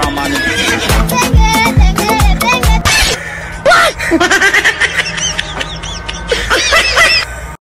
around my.